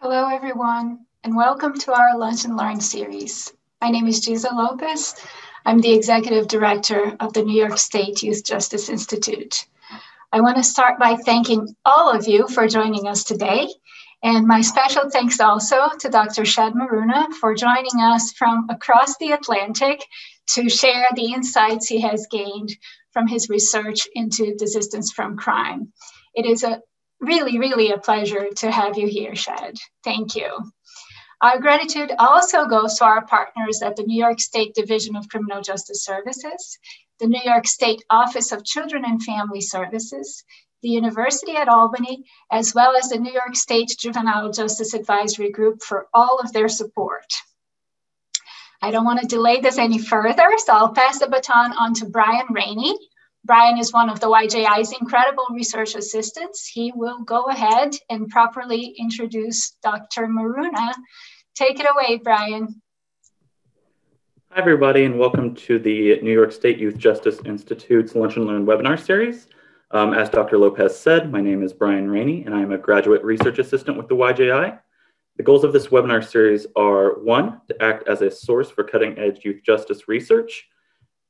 Hello, everyone, and welcome to our Lunch and Learn series. My name is Giza Lopez. I'm the Executive Director of the New York State Youth Justice Institute. I want to start by thanking all of you for joining us today. And my special thanks also to Dr. Shadd Maruna for joining us from across the Atlantic to share the insights he has gained from his research into desistance from crime. It is a really, really a pleasure to have you here, Shadd. Thank you. Our gratitude also goes to our partners at the New York State Division of Criminal Justice Services, the New York State Office of Children and Family Services, the University at Albany, as well as the New York State Juvenile Justice Advisory Group for all of their support. I don't want to delay this any further, so I'll pass the baton on to Brian Rainey. Brian is one of the YJI's incredible research assistants. He will go ahead and properly introduce Dr. Maruna. Take it away, Brian. Hi, everybody, and welcome to the New York State Youth Justice Institute's Lunch and Learn webinar series. Um, as Dr. Lopez said, my name is Brian Rainey, and I am a graduate research assistant with the YJI. The goals of this webinar series are one, to act as a source for cutting edge youth justice research,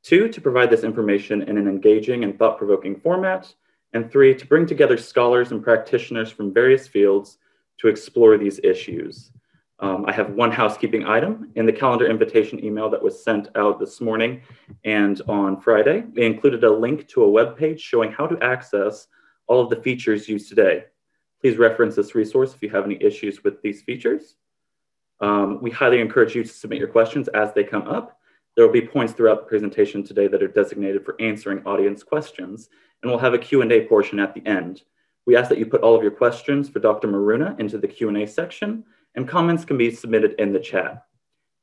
two, to provide this information in an engaging and thought provoking format, and three, to bring together scholars and practitioners from various fields to explore these issues. Um, I have one housekeeping item in the calendar invitation email that was sent out this morning and on Friday. We included a link to a web page showing how to access all of the features used today. Please reference this resource if you have any issues with these features. Um, we highly encourage you to submit your questions as they come up. There will be points throughout the presentation today that are designated for answering audience questions, and we'll have a Q&A portion at the end. We ask that you put all of your questions for Dr. Maruna into the Q&A section, and comments can be submitted in the chat.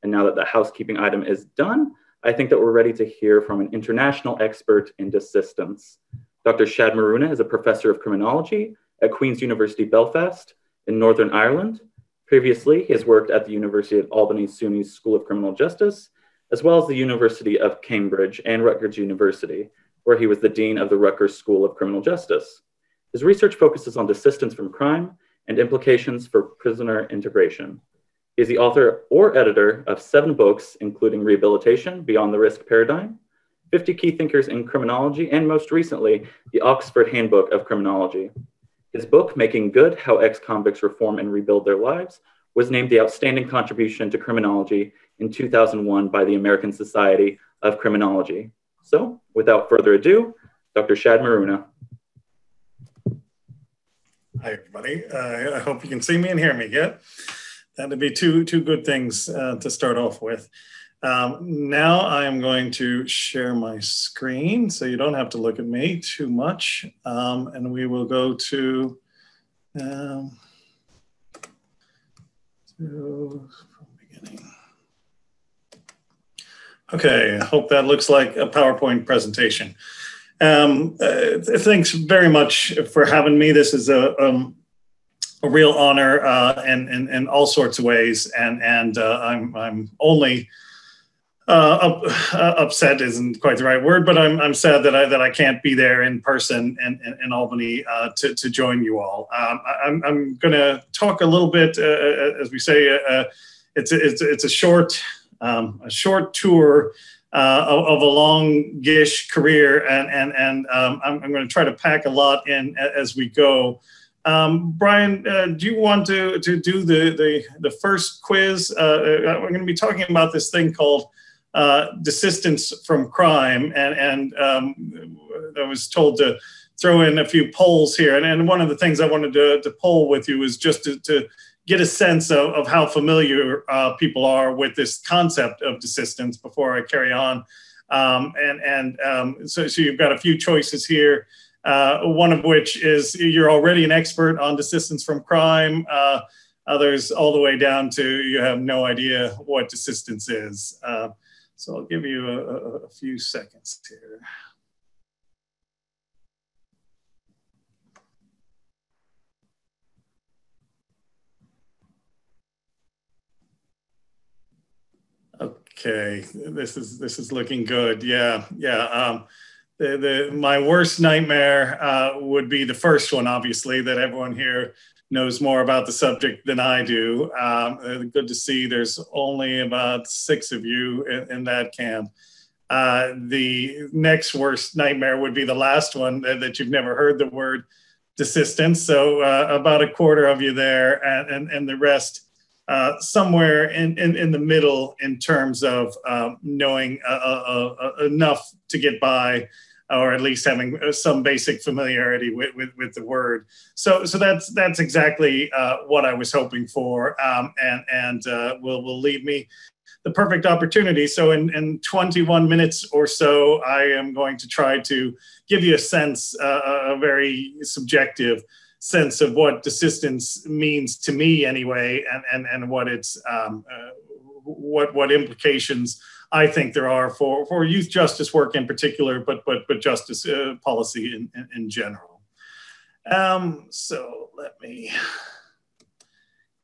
And now that the housekeeping item is done, I think that we're ready to hear from an international expert in desistance. Dr. Shadd Maruna is a professor of criminology at Queen's University Belfast in Northern Ireland. Previously, he has worked at the University of Albany SUNY School of Criminal Justice, as well as the University of Cambridge and Rutgers University, where he was the Dean of the Rutgers School of Criminal Justice. His research focuses on desistance from crime and implications for prisoner integration. He is the author or editor of seven books, including Rehabilitation, Beyond the Risk Paradigm, 50 Key Thinkers in Criminology, and most recently, the Oxford Handbook of Criminology. His book, Making Good How Ex Convicts Reform and Rebuild Their Lives, was named the Outstanding Contribution to Criminology in 2001 by the American Society of Criminology. So, without further ado, Dr. Shadd Maruna. Hi, everybody. Uh, I hope you can see me and hear me. Yeah, that'd be two two good things uh, to start off with. Um, now I am going to share my screen so you don't have to look at me too much. Um, and we will go to, um, to beginning. Okay, I hope that looks like a PowerPoint presentation. Um, uh, thanks very much for having me. This is a, um, a real honor uh, and in, all sorts of ways. And, and uh, I'm, I'm only uh, up, uh, upset isn't quite the right word, but I'm, I'm sad that I that I can't be there in person in, in, in Albany uh, to, to join you all. Um, I, am I'm going to talk a little bit, as we say, it's it's it's a short um, a short tour of, of, a longish career, and and and um, I'm, I'm going to try to pack a lot in as we go. Um, Brian, uh, do you want to, to do the, the, the first quiz? Uh, we're going to be talking about this thing called uh, desistance from crime, and and um, I was told to throw in a few polls here. And, and one of the things I wanted to, to poll with you is just to, to get a sense of, of how familiar uh, people are with this concept of desistance before I carry on. Um, and and um, so, so you've got a few choices here. Uh, one of which is you're already an expert on desistance from crime. Uh, others, all the way down to you have no idea what desistance is. Uh, so I'll give you a, a, a few seconds here. Okay, this is this is looking good. Yeah, yeah. Um, the, the my worst nightmare uh, would be the first one, obviously, that everyone here knows more about the subject than I do. Um, uh, good to see there's only about six of you in, in that camp. Uh, the next worst nightmare would be the last one that, that you've never heard the word desistance. So uh, about a quarter of you there, and, and, and the rest uh, somewhere in, in, in, the middle in terms of um, knowing uh, uh, uh, enough to get by or at least having some basic familiarity with, with, with the word. So, so that's that's exactly uh, what I was hoping for, um, and and uh, will will lead me the perfect opportunity. So, in in 21 minutes or so, I am going to try to give you a sense, uh, a very subjective sense of what desistance means to me, anyway, and and and what it's um, uh, what what implications I think there are for, for youth justice work in particular, but but but justice uh, policy in, in, in general. Um, so let me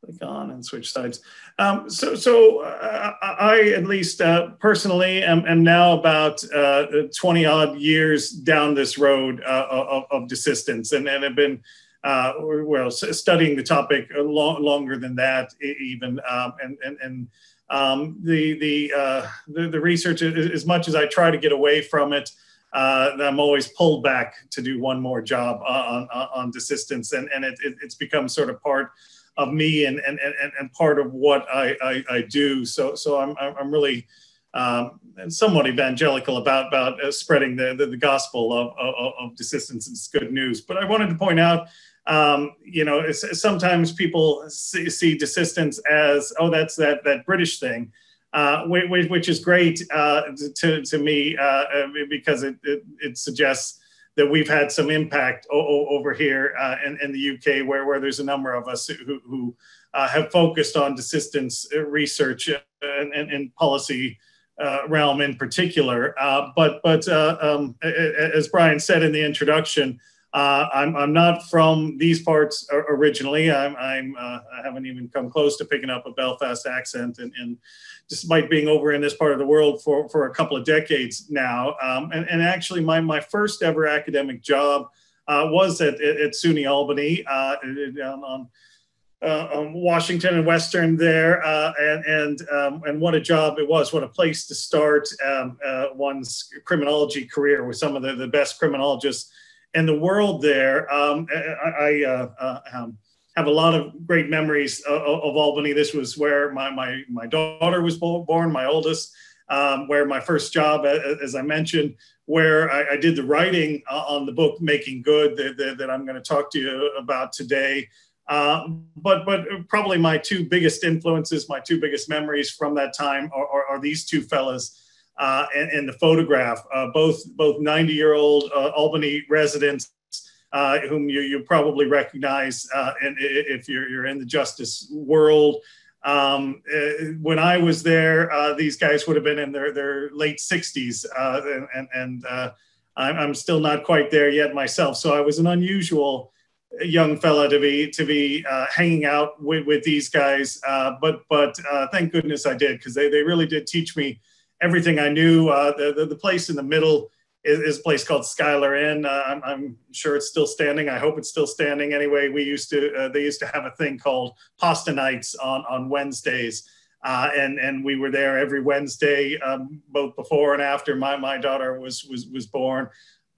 click on and switch sides. Um, so so uh, I at least uh, personally am, am, now about uh, 20 odd years down this road uh, of, of desistance and, and have been uh, well studying the topic long, longer than that even um, and and and um, the, the, uh, the, the, research, as much as I try to get away from it, uh, I'm always pulled back to do one more job on, on, on desistance. And, and it, it, it's become sort of part of me and, and, and, and part of what I, I, I do. So, so I'm, I'm really um, somewhat evangelical about, about uh, spreading the, the, the gospel of, of, of desistance. It's good news. But I wanted to point out um, you know, sometimes people see, see, desistance as, oh, that's that that British thing, uh, which, which, is great uh, to, to me uh, uh, because it, it, it, suggests that we've had some impact over here uh, in, in, the UK, where, where there's a number of us who, who uh, have focused on desistance research and, and, and policy. realm in particular, but but um, as Brian said in the introduction, uh, I'm, I'm not from these parts originally. I'm, I'm uh, I haven't even come close to picking up a Belfast accent, and, and, despite being over in this part of the world for, for a couple of decades now, um, and, and actually my, my first ever academic job uh, was at, at, SUNY Albany uh, down on uh, um, Washington and Western there, uh, and and um, and what a job it was! What a place to start um, uh, one's criminology career with some of the, the best criminologists and the world there. Um, I, I uh, uh, um, have a lot of great memories of, of, Albany. This was where my, my, my daughter was born, my oldest, um, where my first job, as I mentioned, where I, I did the writing uh, on the book Making Good that, that, that I'm going to talk to you about today. Uh, but but probably my two biggest influences, my two biggest memories from that time are, are, are these two fellas uh, and, and, the photograph, uh, both both 90 year old uh, Albany residents uh, whom you, you probably recognize uh, and if you're, you're in the justice world. Um, uh, when I was there, these guys would have been in their, their late 60s, and, and I'm, I'm still not quite there yet myself. So I was an unusual young fella to be to be uh, hanging out with, with these guys. Uh, but but uh, thank goodness I did because they, they really did teach me everything I knew. Uh, the, the, the place in the middle is, is a place called Schuyler Inn. Uh, I'm, I'm, sure it's still standing. I hope it's still standing. Anyway, we used to uh, they used to have a thing called pasta nights on on Wednesdays. Uh, and and we were there every Wednesday, um, both before and after my, my daughter was was was born,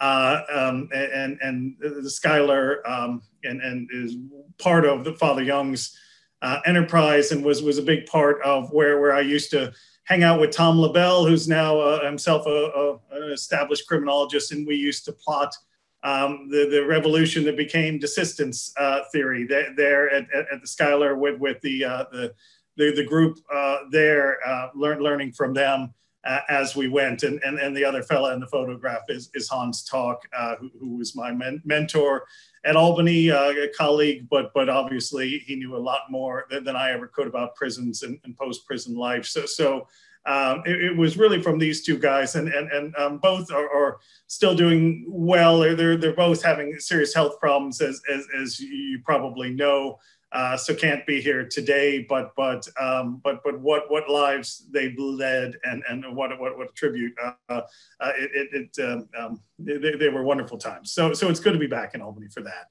uh, um, and and the Schuyler um, and and is part of the Father Young's uh, enterprise and was was a big part of where where I used to hang out with Tom LeBel, who's now uh, himself a, a, an established criminologist, and we used to plot um, the, the revolution that became desistance uh, theory there, there at, at, at, the Schuyler with, with the, uh, the, the, the, group uh, there, uh, learn, learning from them uh, as we went. And, and, and the other fella in the photograph is, is Hans Toch, who, who was my men- mentor at Albany, uh, a colleague, but but obviously he knew a lot more than, than I ever could about prisons and, and post prison life. So so um, it, it, was really from these two guys, and and and um, both are, are, still doing well. They're, they're they're both having serious health problems, as as, as you probably know uh, so can't be here today. But but um, but but what what lives they've led and and what what what a tribute. Uh, uh, it it, um, um, they, they, were wonderful times. So so it's good to be back in Albany for that.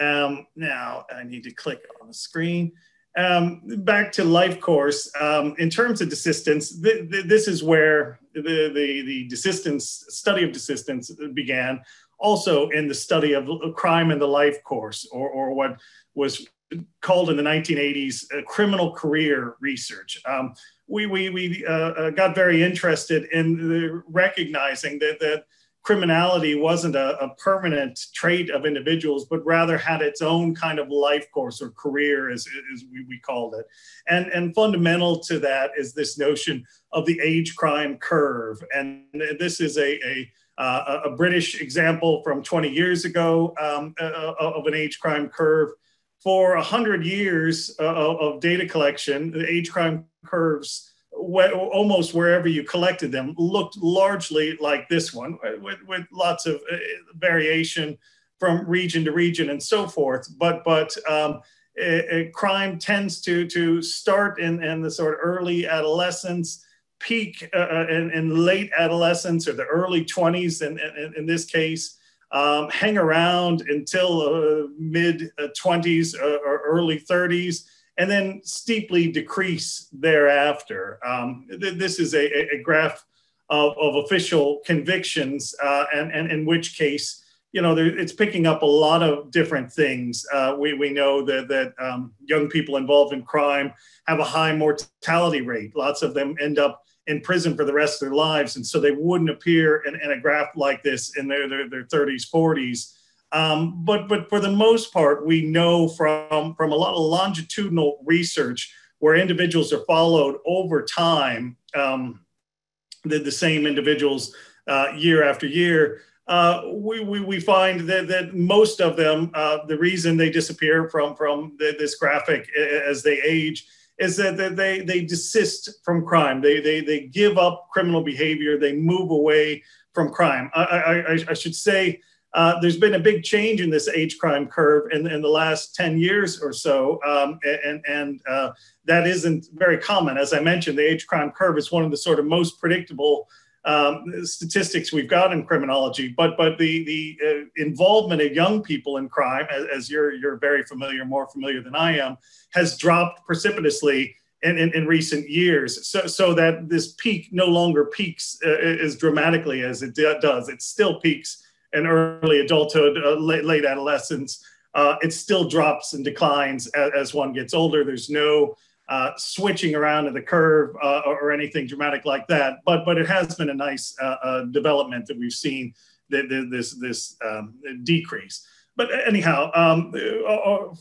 Um, now I need to click on the screen. Um, back to life course. Um, in terms of desistance, th th this is where the, the, the desistance study of desistance began. Also in the study of crime in the life course, or, or what was called in the 1980s uh, criminal career research. Um, we we, we uh, uh, got very interested in recognizing that that criminality wasn't a, a, permanent trait of individuals, but rather had its own kind of life course or career, as, as we, we, called it. And, and fundamental to that is this notion of the age crime curve. And this is a, a, uh, a British example from 20 years ago um, uh, of an age crime curve. For 100 years uh, of data collection, the age crime curves almost wherever you collected them looked largely like this one with, with lots of uh, variation from region to region and so forth. But but um, crime tends to to start in, in the sort of early adolescence peak uh, uh in, in, late adolescence or the early 20s in, in, in this case um, hang around until uh, mid 20s uh, or early 30s and then steeply decrease thereafter. Um, th this is a, a graph of, of, official convictions, uh, and, and in which case, you know, there, it's picking up a lot of different things. Uh, we, we know that, that um, young people involved in crime have a high mortality rate. Lots of them end up in prison for the rest of their lives. And so they wouldn't appear in, in a graph like this in their, their, their 30s, 40s. Um, but but for the most part, we know from from a lot of longitudinal research where individuals are followed over time, um, the, the same individuals uh, year after year. Uh, we, we, we find that, that most of them, uh, the reason they disappear from, from the, this graphic as they age is that, they, they desist from crime. They, they, they give up criminal behavior. They move away from crime. I, I, I should say uh, there's been a big change in this age crime curve in, in the last 10 years or so, um, and, and uh, that isn't very common. As I mentioned, the age crime curve is one of the sort of most predictable um, statistics we've got in criminology. But but the the uh, involvement of young people in crime, as, as, you're you're very familiar, more familiar than I am, has dropped precipitously. In, in, in recent years, so, so that this peak no longer peaks uh, as dramatically as it does. It still peaks in early adulthood, uh, late, late, adolescence, uh, it still drops and declines as, as one gets older. There's no uh, switching around of the curve uh, or, anything dramatic like that. But but it has been a nice uh, uh, development that we've seen this this um, decrease. But anyhow, um,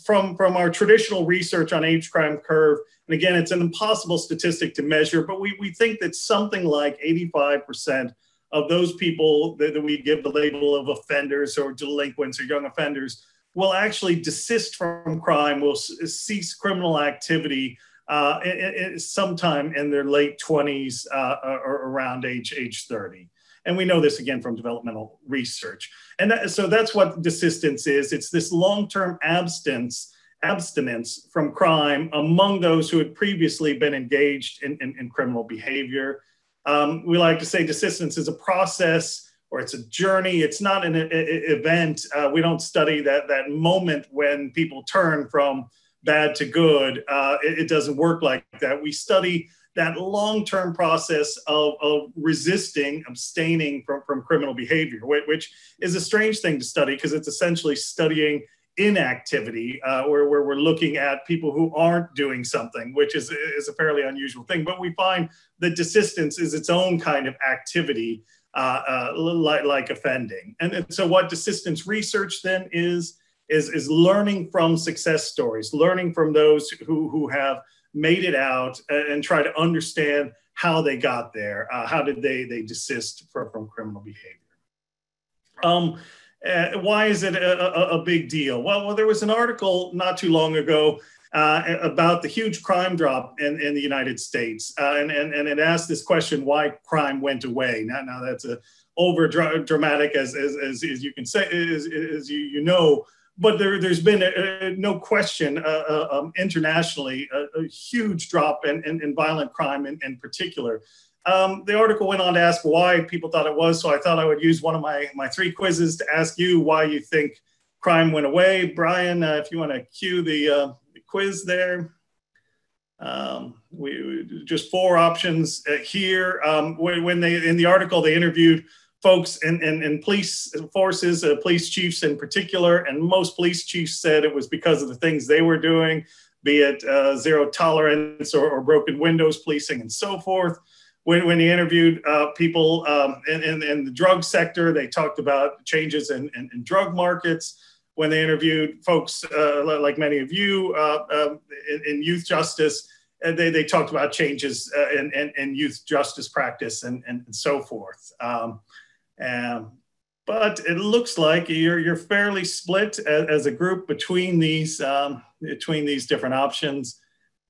from from our traditional research on age crime curve, and again, it's an impossible statistic to measure, but we, we think that something like 85 percent of those people that, that we give the label of offenders or delinquents or young offenders will actually desist from crime, will cease criminal activity uh, sometime in their late 20s uh, or around age, age 30. And we know this again from developmental research. And that, so that's what desistance is. It's this long-term abstinence, abstinence from crime among those who had previously been engaged in, in, in criminal behavior. Um, we like to say desistance is a process or it's a journey. It's not an a, a event. Uh, we don't study that that moment when people turn from bad to good. Uh, it, it, doesn't work like that. We study that long-term process of, of resisting, abstaining from, from criminal behavior, which is a strange thing to study because it's essentially studying inactivity uh, where, where we're looking at people who aren't doing something, which is, is a fairly unusual thing. But we find that desistance is its own kind of activity, uh, uh, like, like offending. And, and so what desistance research then is, is, is learning from success stories, learning from those who, who have made it out and, and try to understand how they got there. Uh, how did they, they desist from, from criminal behavior? Um, uh, why is it a, a, a, big deal? Well, well, there was an article not too long ago uh, about the huge crime drop in, in the United States. Uh, and, and, and it asked this question, why crime went away. Now, now that's a over dramatic as, as, as, as, you can say, as, as you, you know, but there, has been a, a, no question uh, uh, um, internationally a, a, huge drop in, in, in violent crime in, in particular. Um, the article went on to ask why people thought it was, so I thought I would use one of my, my three quizzes to ask you why you think crime went away. Brian, uh, if you want to cue the, uh, the quiz there. Um, we, we, just four options uh, here. Um, when, when, they in the article they interviewed folks and, in, in police forces, uh, police chiefs in particular, and most police chiefs said it was because of the things they were doing, be it uh, zero tolerance or, or, broken windows policing and so forth. When, when they interviewed uh, people um, in, in, in, the drug sector, they talked about changes in, in, in drug markets when they interviewed folks uh, like many of you uh, um, in, in, youth justice, and they, they talked about changes uh, in, in, in, youth justice practice and, and, and so forth. Um, um, but it looks like you're, you're fairly split as, as a group between these, um, between these different options.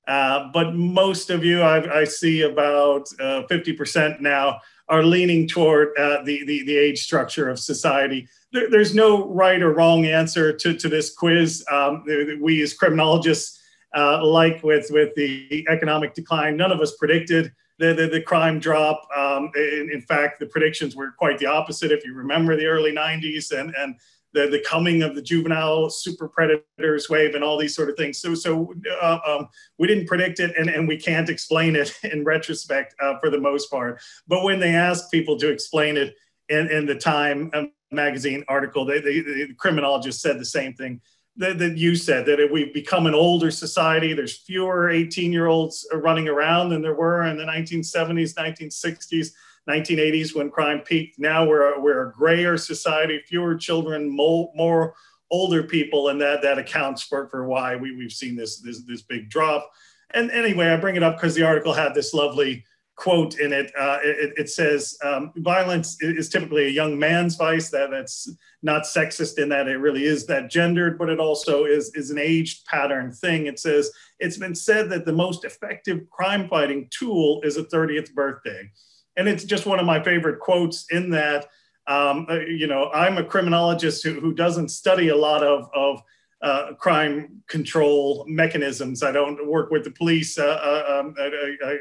Uh, but most of you, I, I see about 50% uh, now, are leaning toward uh, the, the, the age structure of society there, there's no right or wrong answer to, to this quiz. Um, we as criminologists, uh, like with, with the economic decline, none of us predicted the, the, the crime drop. Um, in, in, fact, the predictions were quite the opposite. If you remember the early 90s and, and the, the coming of the juvenile super predators wave and all these sort of things. So, so uh, um, we didn't predict it and, and we can't explain it in retrospect uh, for the most part. But when they ask people to explain it in, in the time, um, magazine article, they, they, the criminologist said the same thing that, that you said that we've become an older society. There's fewer 18 year olds uh, running around than there were in the 1970s, 1960s, 1980s when crime peaked. Now we're, we're a grayer society, fewer children, more, more older people, and that, that accounts for, for why we, we've seen this, this, this big drop. And anyway, I bring it up because the article had this lovely quote in it. Uh, it, it, says, um, violence is typically a young man's vice. That, that's not sexist in that it really is that gendered, but it also is, is an aged pattern thing. It says, it's been said that the most effective crime fighting tool is a 30th birthday. And it's just one of my favorite quotes in that. Um, uh, you know, I'm a criminologist who, who doesn't study a lot of, of uh, crime control mechanisms. I don't work with the police. Uh, uh um, I, I, I,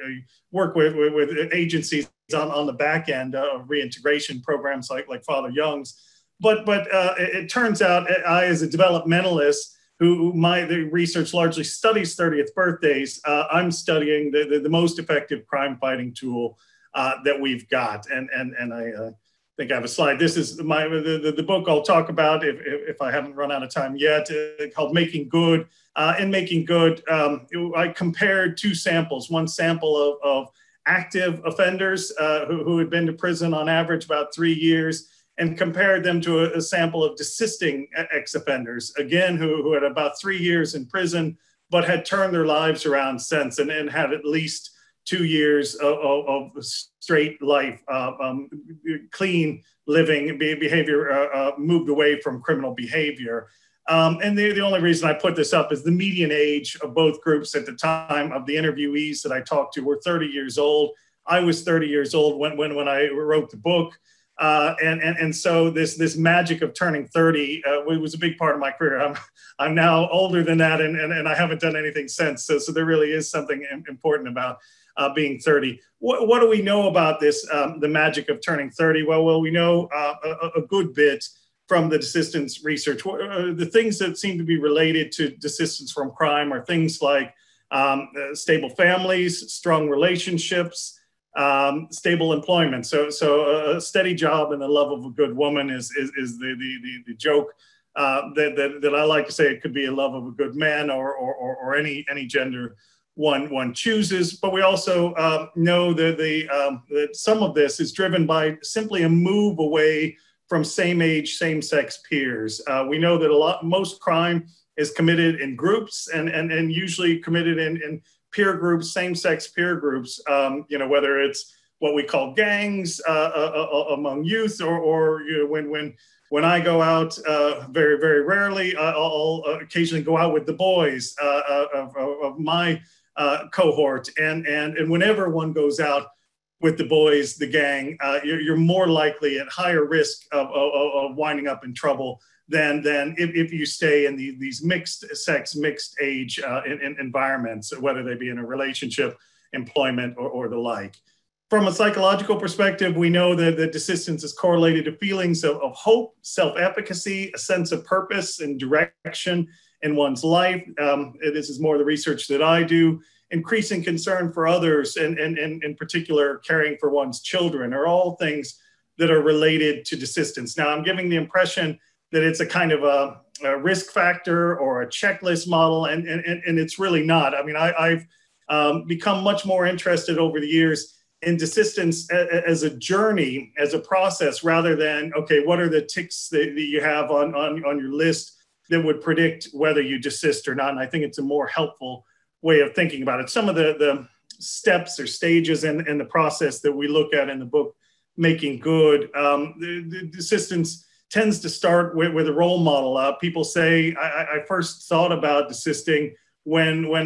work with, with, with, agencies on, on the back end of reintegration programs like, like Father Young's. But, but uh, it, it, turns out I, as a developmentalist, who my research largely studies 30th birthdays, uh, I'm studying the, the, the, most effective crime fighting tool that we've got. And, and, and I think I have a slide. This is my the, the, the book I'll talk about if, if, if, I haven't run out of time yet, uh, called Making Good. Uh, in Making Good, um, it, I compared two samples. One sample of, of active offenders uh, who, who had been to prison on average about three years, and compared them to a, a sample of desisting ex-offenders, again, who, who had about three years in prison, but had turned their lives around since and, and had at least two years of, of, of straight life, uh, um, clean living behavior, uh, uh, moved away from criminal behavior. Um, and the, the only reason I put this up is the median age of both groups at the time of the interviewees that I talked to were 30 years old. I was 30 years old when, when, when I wrote the book. Uh, and, and, and so this, this magic of turning 30 uh, was a big part of my career. I'm, I'm now older than that and, and, and I haven't done anything since. So, so there really is something important about uh, being 30. What, what, do we know about this, um, the magic of turning 30? Well, well, we know uh, a, a, good bit from the desistance research. Uh, the things that seem to be related to desistance from crime are things like um, uh, stable families, strong relationships, um, stable employment. So, so a steady job and the love of a good woman is, is, is the, the, the, the joke uh, that, that, that, I like to say it could be a love of a good man or, or, or, or any, any gender one one chooses. But we also um, know that the um, that some of this is driven by simply a move away from same age, same sex peers. Uh, we know that a lot most crime is committed in groups and and, and usually committed in, in peer groups, same sex peer groups. Um, you know whether it's what we call gangs uh, uh, uh among youth or or you know, when when when I go out, uh, very, very rarely, I'll, I'll, occasionally go out with the boys uh, uh of, of, my uh, cohort. And, and, and whenever one goes out with the boys, the gang, uh, you're, you're, more likely at higher risk of, of, of winding up in trouble than, than if, if you stay in the, these mixed sex, mixed age uh, in, in environments, whether they be in a relationship, employment, or, or the like. from a psychological perspective, we know that, the desistance is correlated to feelings of, of hope, self efficacy, a sense of purpose and direction in one's life. Um, this is more the research that I do. Increasing concern for others, and, and, and in particular, caring for one's children, are all things that are related to desistance. Now, I'm giving the impression that it's a kind of a, a risk factor or a checklist model, and, and, and it's really not. I mean, I, have um, become much more interested over the years in desistance as a journey, as a process, rather than, okay, what are the ticks that, that you have on, on, on your list that would predict whether you desist or not. And I think it's a more helpful way of thinking about it. Some of the, the steps or stages in, in the process that we look at in the book, Making Good, um, the, the desistance tends to start with, with a role model. Uh, people say, I, I, first thought about desisting when when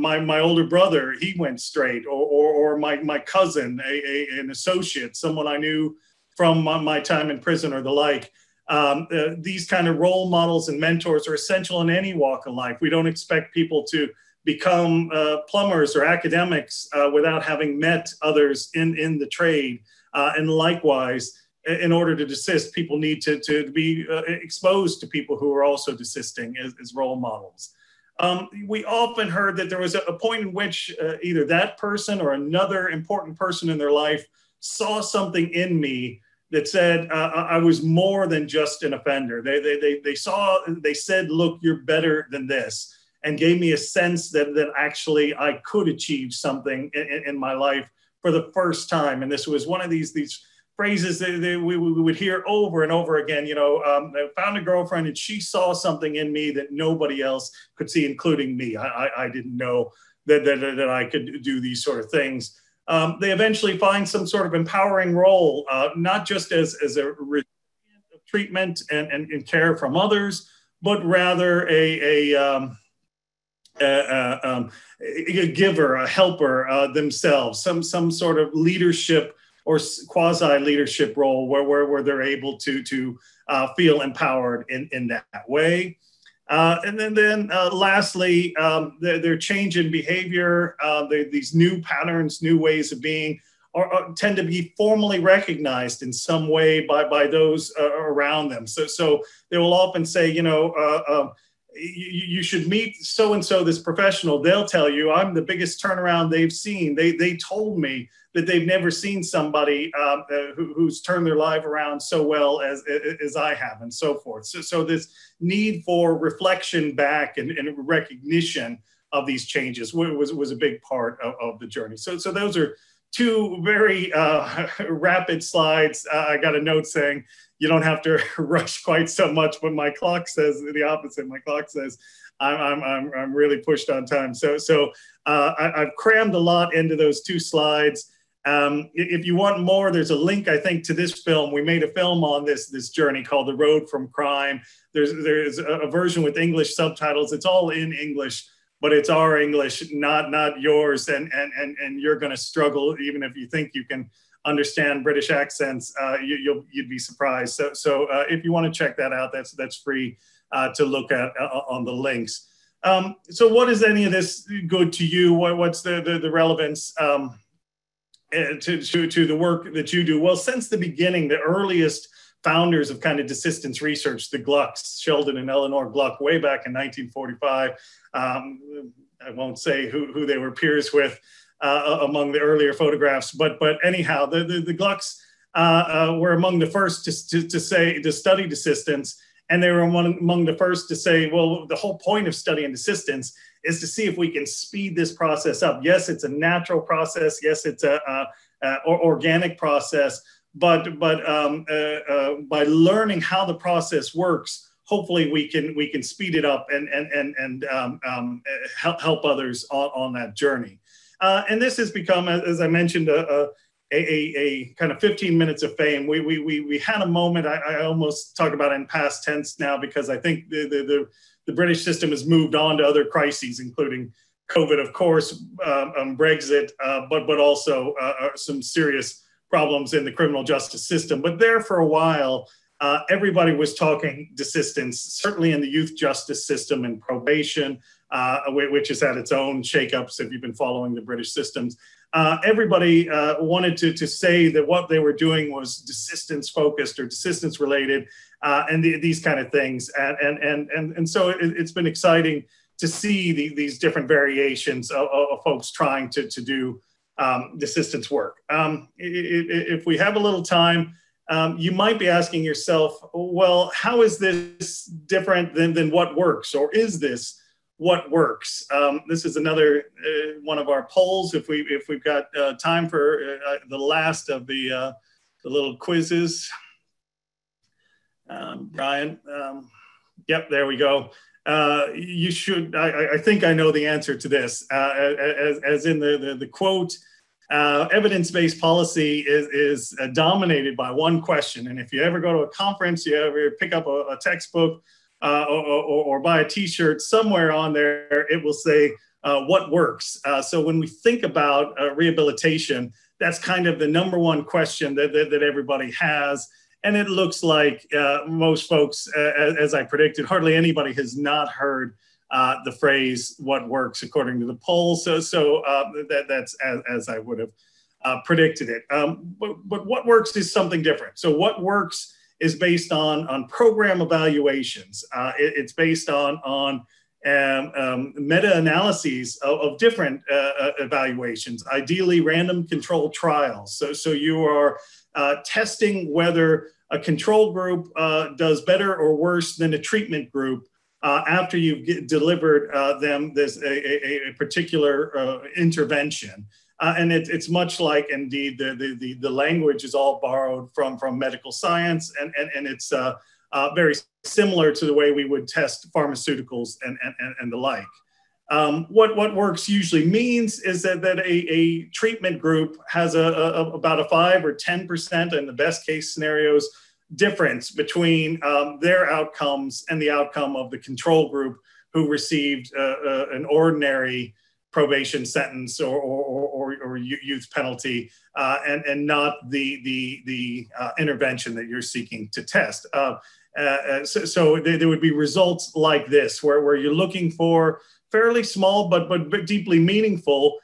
my my older brother he went straight, or or, or my my cousin, a, an associate, someone I knew from my, my time in prison or the like. Um, uh, these kind of role models and mentors are essential in any walk of life. We don't expect people to become uh, plumbers or academics uh, without having met others in, in the trade. Uh, and likewise, in order to desist, people need to, to be uh, exposed to people who are also desisting as, as role models. Um, we often heard that there was a, a point in which uh, either that person or another important person in their life saw something in me that said uh, I was more than just an offender. They, they, they, they saw, they said, look, you're better than this, and gave me a sense that, that actually I could achieve something in, in my life for the first time. And this was one of these, these phrases that, that we, we, would hear over and over again. You know, um, I found a girlfriend and she saw something in me that nobody else could see, including me. I, I, I didn't know that, that, that I could do these sort of things um, they eventually find some sort of empowering role, uh, not just as, as a treatment and, and, and, care from others, but rather a, a, um, a, um, a, giver, a helper uh, themselves, some, some sort of leadership or quasi leadership role where, where, where they're able to, to uh, feel empowered in, in that way. Uh, and then, then uh, lastly, um, their, their, change in behavior, uh, these new patterns, new ways of being, are, are, tend to be formally recognized in some way by, by those uh, around them. So, so they will often say, you know, uh, um, you, you, should meet so and so, this professional. They'll tell you, I'm the biggest turnaround they've seen. They, they told me that they've never seen somebody um, uh, who, who's turned their life around so well as, as I have, and so forth. So, so this need for reflection back and, and recognition of these changes was, was a big part of, of the journey. So, so those are two very uh, rapid slides. Uh, I got a note saying you don't have to rush quite so much, but my clock says the opposite. My clock says I'm, I'm, I'm, really pushed on time. So, so uh, I, have crammed a lot into those two slides. Um, if you want more, there's a link, I think, to this film. We made a film on this this journey called "The Road from Crime." There's there's a, version with English subtitles. It's all in English, but it's our English, not not yours. And and and and you're going to struggle even if you think you can understand British accents. Uh, you, you'd be surprised. So so uh, if you want to check that out, that's that's free uh, to look at uh, on the links. Um, so what is any of this good to you? What, what's the the, the relevance? Um, uh, to, to, to the work that you do? Well, since the beginning, the earliest founders of kind of desistance research, the Gluecks, Sheldon and Eleanor Glueck, way back in 1945. Um, I won't say who, who they were peers with uh, among the earlier photographs, but but anyhow, the, the, the Gluecks uh, uh, were among the first to, to, to, say to study desistance, and they were among, among the first to say, well, the whole point of studying desistance is to see if we can speed this process up. Yes, it's a natural process. Yes, it's a, a, a organic process. But but um, uh, uh, by learning how the process works, hopefully we can we can speed it up and and and and um, um, help help others on, on that journey. Uh, and this has become, as I mentioned, a, a, a, kind of 15 minutes of fame. We, we, we, we had a moment, I, I, almost talk about in past tense now because I think the, the, the, the British system has moved on to other crises, including COVID, of course, um, um, Brexit, uh, but but also uh, uh, some serious problems in the criminal justice system. But there for a while, uh, everybody was talking desistance, certainly in the youth justice system and probation, uh, which has had its own shakeups if you've been following the British systems. uh, everybody uh, wanted to, to say that what they were doing was desistance focused or desistance related uh, and the, these kind of things. And, and, and, and, so it, has been exciting to see the, these different variations of, of, folks trying to, to do um, desistance work. Um, if we have a little time, um, you might be asking yourself, well, how is this different than, than what works? Or is this what works? Um, this is another uh, one of our polls. If, we, if we've got uh, time for uh, the last of the, uh, the little quizzes. Um, Brian, um, yep, there we go. Uh, you should, I, I, think I know the answer to this, uh, as, as in the, the, the quote, uh, evidence-based policy is, is uh, dominated by one question. And if you ever go to a conference, you ever pick up a, a textbook uh, or, or, buy a t-shirt, somewhere on there, it will say uh, what works. Uh, so when we think about uh, rehabilitation, that's kind of the number one question that, that, that everybody has. And it looks like most folks, as, as I predicted, hardly anybody has not heard uh, the phrase "what works" according to the poll. So, so uh, that, that's as, as, I would have uh, predicted it. Um, but, but what works is something different. So, what works is based on on program evaluations. Uh, it, it's based on on um, um, meta-analyses of, of different uh, uh, evaluations, ideally random control trials. So, so you are testing whether a control group does better or worse than a treatment group uh, after you've delivered uh, them this a, a, a particular uh, intervention. Uh, and it, it's much like indeed the, the, the, the, language is all borrowed from, from medical science and, and, and it's uh, uh, very similar to the way we would test pharmaceuticals and, and, and the like. Um, what, what works usually means is that, that a, a treatment group has a, a, about a five or 10% in the best case scenarios difference between um, their outcomes and the outcome of the control group who received uh, uh, an ordinary probation sentence or, or, or, or youth penalty uh, and, and not the, the, the uh, intervention that you're seeking to test. Uh, uh, so, so there, there, would be results like this where, where you're looking for fairly small but, but deeply meaningful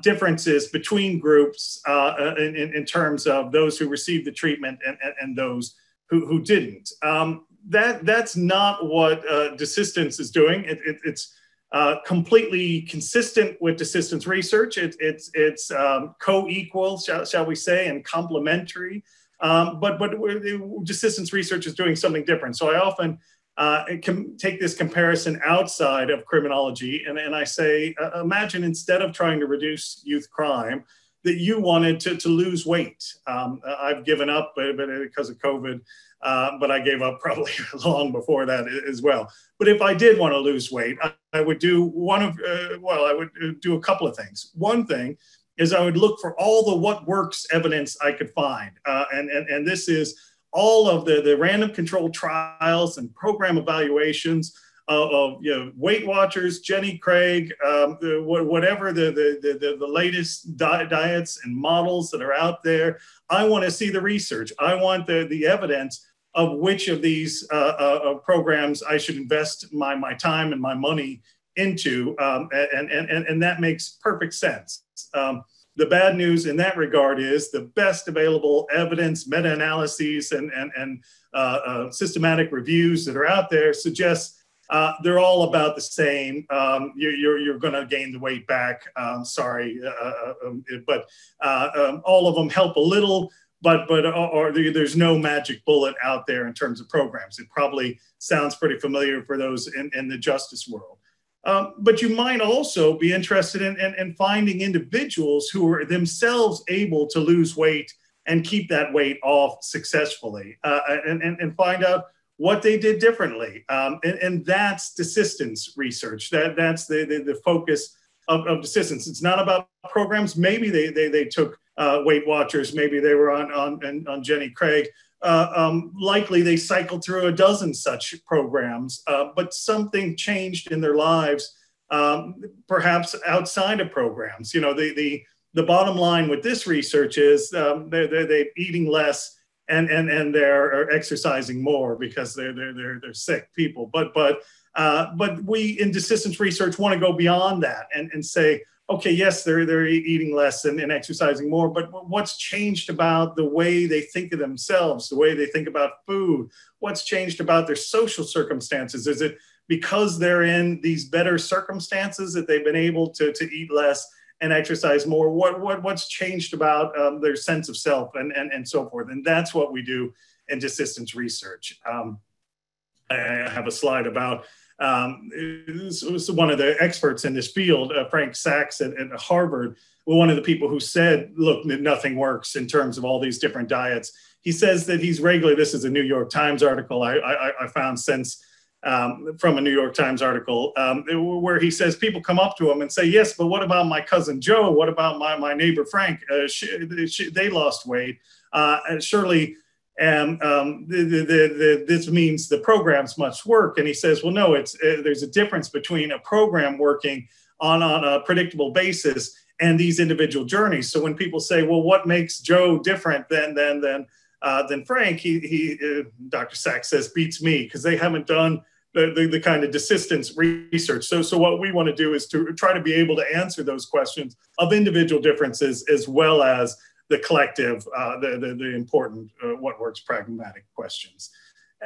differences between groups in, in, terms of those who received the treatment and, and, and those who, who didn't. Um, that, that's not what uh, desistance is doing. It, it, it's uh, completely consistent with desistance research. It, it's it's um, co-equal, shall, shall, we say, and complementary. Um, but but desistance research is doing something different. So I often uh, can take this comparison outside of criminology, and, and I say, uh, imagine instead of trying to reduce youth crime, that you wanted to, to lose weight. Um, I've given up but, but because of COVID, uh, but I gave up probably long before that as well. But if I did want to lose weight, I, I would do one of, uh, well, I would uh, do a couple of things. One thing is I would look for all the what works evidence I could find. Uh, and, and, and this is all of the, the random control trials and program evaluations of, you know, Weight Watchers, Jenny Craig, um, the, whatever the, the, the, the latest di- diets and models that are out there. I want to see the research. I want the, the evidence of which of these uh, uh, uh, programs I should invest my, my time and my money into. Um, and, and, and, and that makes perfect sense. Um, the bad news in that regard is the best available evidence, meta analyses, and, and, and uh, uh, systematic reviews that are out there suggest uh, they're all about the same. Um, you're, you're, you're going to gain the weight back. Um, sorry, uh, uh um, but um, all of them help a little, but but uh, or there's no magic bullet out there in terms of programs. It probably sounds pretty familiar for those in, in the justice world. Um, but you might also be interested in, in, in, finding individuals who are themselves able to lose weight and keep that weight off successfully uh, and, and, and find out what they did differently. Um, and, and, that's desistance research. That, that's the, the, the focus of, of desistance. It's not about programs. Maybe they, they, they took uh, Weight Watchers, maybe they were on, on, on Jenny Craig. Uh, um, likely they cycled through a dozen such programs, uh, but something changed in their lives, um, perhaps outside of programs. You know, the, the, the bottom line with this research is um, they're, they're, they're eating less, and and and they're exercising more because they're they're they're, they're sick people. But but uh, but we in desistance research want to go beyond that and and say okay, yes, they're they're eating less and, and exercising more, but what's changed about the way they think of themselves, the way they think about food? What's changed about their social circumstances? Is it because they're in these better circumstances that they've been able to, to eat less and exercise more? What, what what's changed about um, their sense of self and, and and so forth? And that's what we do in desistance research. Um, I have a slide about um, was one of the experts in this field, uh, Frank Sacks at, at Harvard, one of the people who said, look, nothing works in terms of all these different diets. He says that he's regularly, this is a New York Times article I, I, I found since um, from a New York Times article um, where he says people come up to him and say, yes, but what about my cousin Joe? What about my, my neighbor Frank? Uh, she, she, they lost weight. Uh, surely and um, the, the, the, this means the programs must work. And he says, well, no, it's uh, there's a difference between a program working on, on a predictable basis and these individual journeys. So when people say, well, what makes Joe different than than than uh, than Frank? He, he uh, Dr. Sacks says beats me because they haven't done the, the, the, kind of desistance research. So, so what we want to do is to try to be able to answer those questions of individual differences as well as the collective, uh, the, the, the, important uh, what works pragmatic questions.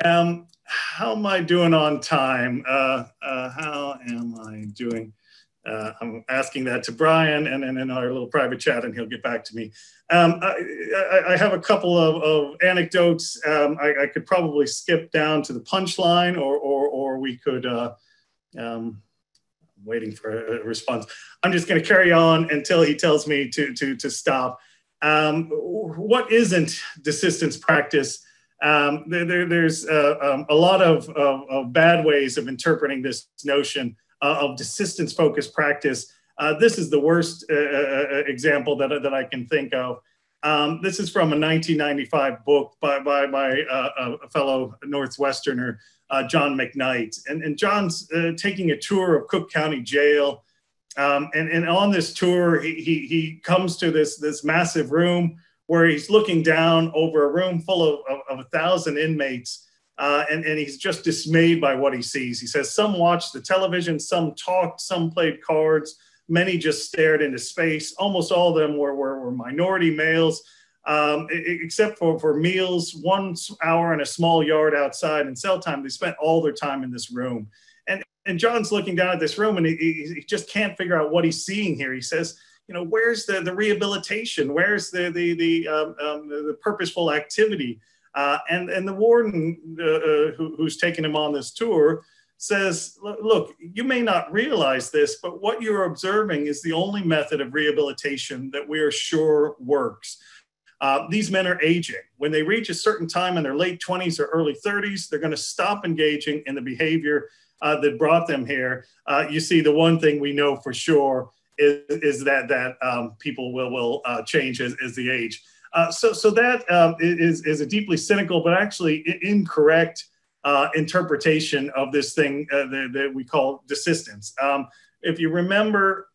Um, how am I doing on time? Uh, uh how am I doing? Uh, I'm asking that to Brian and then in our little private chat, and he'll get back to me. Um, I, I, have a couple of, of anecdotes. Um, I, I, could probably skip down to the punchline, or, or, or we could. Uh, um, waiting for a response. I'm just going to carry on until he tells me to to to stop. Um, what isn't desistance practice? Um, there, there, there's uh, um, a lot of, of, of, bad ways of interpreting this notion uh, of desistance focused practice. Uh, this is the worst uh, uh, uh, example that, that I can think of. Um, this is from a 1995 book by, by, by a fellow Northwesterner, John McKnight. And, and John's taking a tour of Cook County Jail um, and, and on this tour, he, he, he comes to this, this massive room where he's looking down over a room full of, of, of a thousand inmates. Uh, and, and he's just dismayed by what he sees. He says some watched the television, some talked, some played cards, many just stared into space. Almost all of them were, were, were minority males, um, except for, for meals, one hour in a small yard outside, and cell time. They spent all their time in this room and John's looking down at this room and he, he, just can't figure out what he's seeing here. He says, you know, where's the, the rehabilitation? Where's the, the, the, um, um, the purposeful activity? Uh, and, and the warden uh, uh, who, who's taking him on this tour says, look, you may not realize this, but what you're observing is the only method of rehabilitation that we are sure works. Uh, these men are aging. When they reach a certain time in their late 20s or early 30s, they're going to stop engaging in the behavior uh, that brought them here, uh, you see the one thing we know for sure is, is that that um, people will will uh, change as, as the age. Uh, so so that um, is is a deeply cynical but actually incorrect uh, interpretation of this thing uh, that, that, we call desistance. Um, if you remember.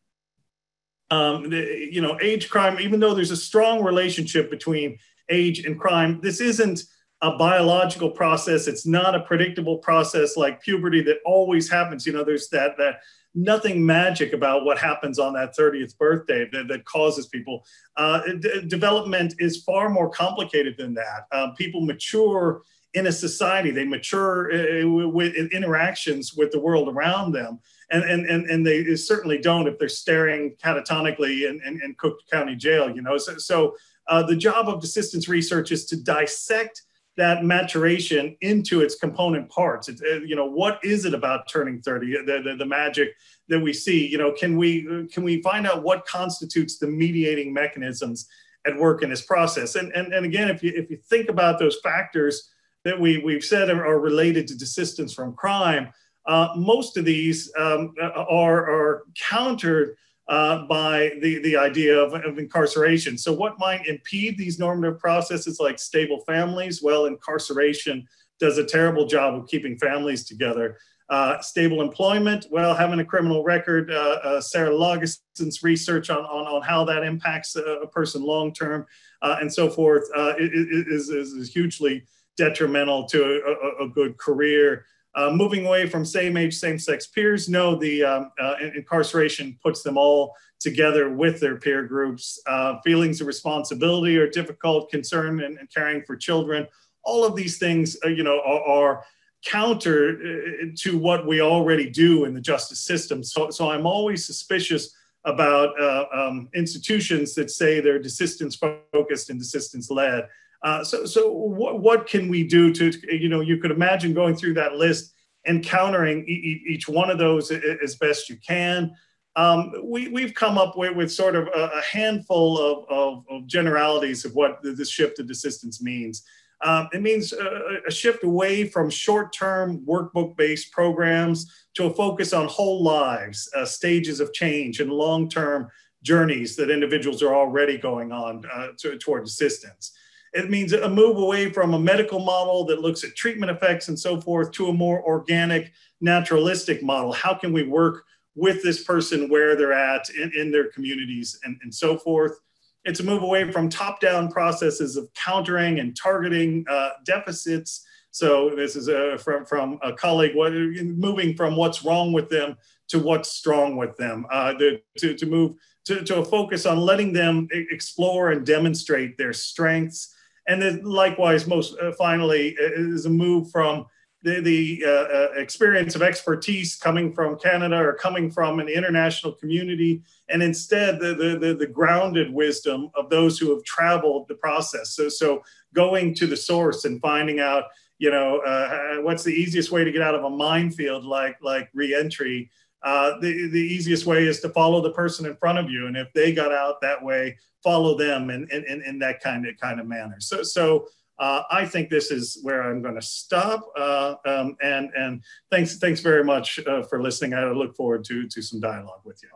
Um, you know, age crime, even though there's a strong relationship between age and crime, this isn't a biological process. It's not a predictable process like puberty that always happens. You know, there's that that nothing magic about what happens on that 30th birthday that, that causes people. Uh, d- development is far more complicated than that. Uh, people mature in a society. They mature uh, with interactions with the world around them. And, and, and, and they certainly don't if they're staring catatonically in, in, in Cook County Jail, you know. So, so uh, the job of desistance research is to dissect that maturation into its component parts. Uh, you know, what is it about turning 30, the, the, the, magic that we see? You know, can we, can we find out what constitutes the mediating mechanisms at work in this process? And, and, and again, if you, if you think about those factors that we, we've said are, are related to desistance from crime, uh, most of these um, are, are countered uh, by the, the idea of, of, incarceration. So, what might impede these normative processes like stable families? Well, incarceration does a terrible job of keeping families together. Uh, stable employment, well, having a criminal record, uh, uh Sarah Lageson's research on, on, on, how that impacts a, a person long term uh, and so forth is, is, is hugely detrimental to a, a good career. Uh, moving away from same age, same sex peers. No, the um, uh, incarceration puts them all together with their peer groups. Uh, feelings of responsibility or difficult concern and, and, caring for children. All of these things, uh, you know, are, are counter uh, to what we already do in the justice system. So, so I'm always suspicious about uh, um, institutions that say they're desistance focused and desistance led. Uh, so, so what, what can we do to, you know, you could imagine going through that list and countering each one of those as best you can. Um, we, we've come up with, with sort of a, a handful of, of, of, generalities of what this shift to desistance means. Um, it means a, a, shift away from short term workbook based programs to a focus on whole lives, uh, stages of change, and long term journeys that individuals are already going on uh, to, toward desistance. It means a move away from a medical model that looks at treatment effects and so forth to a more organic, naturalistic model. How can we work with this person where they're at in, in their communities and, and so forth? It's a move away from top down processes of countering and targeting uh, deficits. So, this is a, from, from a colleague, what, moving from what's wrong with them to what's strong with them, uh, to, to move to, to a focus on letting them explore and demonstrate their strengths and then likewise, most uh, finally, is a move from the, the uh, uh, experience of expertise coming from Canada or coming from an international community, and instead the, the, the, the, grounded wisdom of those who have traveled the process. So, so going to the source and finding out, you know, uh, what's the easiest way to get out of a minefield like like reentry uh, the, the easiest way is to follow the person in front of you. And if they got out that way, follow them in, in, in that kind of kind of manner. So, so uh, I think this is where I'm going to stop. Uh, um, and and thanks thanks very much uh, for listening. I look forward to to some dialogue with you.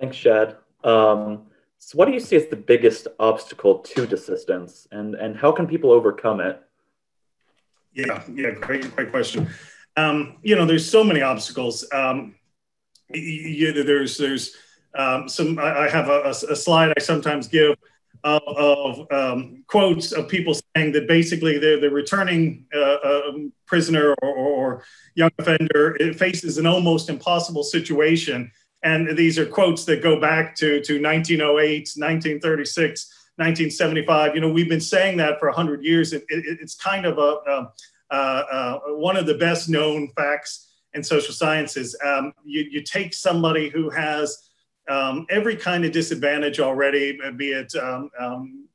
Thanks, Shadd. Um, so, what do you see as the biggest obstacle to desistance, and and how can people overcome it? Yeah, yeah, great, great question um, you know, there's so many obstacles. Um, you, there's there's um, some. I, have a, a, slide I sometimes give of, of um, quotes of people saying that basically the the returning uh, um, prisoner or, or, young offender faces an almost impossible situation. And these are quotes that go back to, to 1908, 1936, 1975. You know, we've been saying that for 100 years. It, it, it's kind of a, a uh, one of the best known facts in social sciences. Um, you, you take somebody who has um, every kind of disadvantage already, be it um, um